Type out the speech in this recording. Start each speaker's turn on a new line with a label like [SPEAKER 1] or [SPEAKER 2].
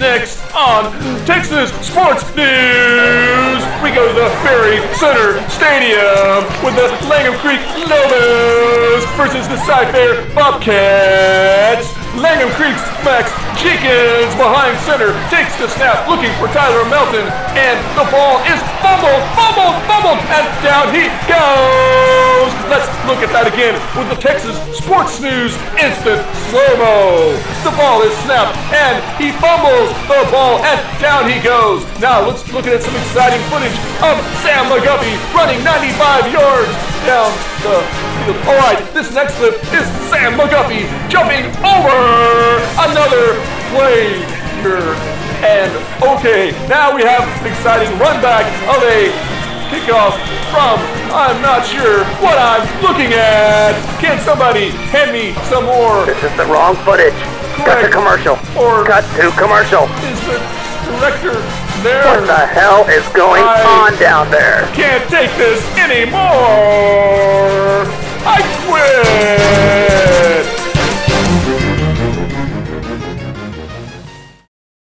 [SPEAKER 1] Next on Texas Sports News, we go to the Berry Center Stadium with the Langham Creek Lobos versus the Cy-Fair Bobcats. Langham Creek's Max Jenkins behind center takes the snap looking for Tyler Melton and the ball is fumbled, fumbled, fumbled and down he goes. Look at that again with the Texas Sports News instant slow-mo. The ball is snapped and he fumbles the ball and down he goes. Now let's look at some exciting footage of Sam McGuffie running 95 yards down the field. All right, this next clip is Sam McGuffie jumping over another play here. And okay, now we have an exciting run back of a kickoff from I'm not sure what I'm looking at. Can somebody hand me some more?
[SPEAKER 2] This is the wrong footage. Cut to commercial.
[SPEAKER 1] Or
[SPEAKER 2] Cut to commercial.
[SPEAKER 1] is the director there?
[SPEAKER 2] What the hell is going
[SPEAKER 1] I-
[SPEAKER 2] on down there?
[SPEAKER 1] Can't take this anymore.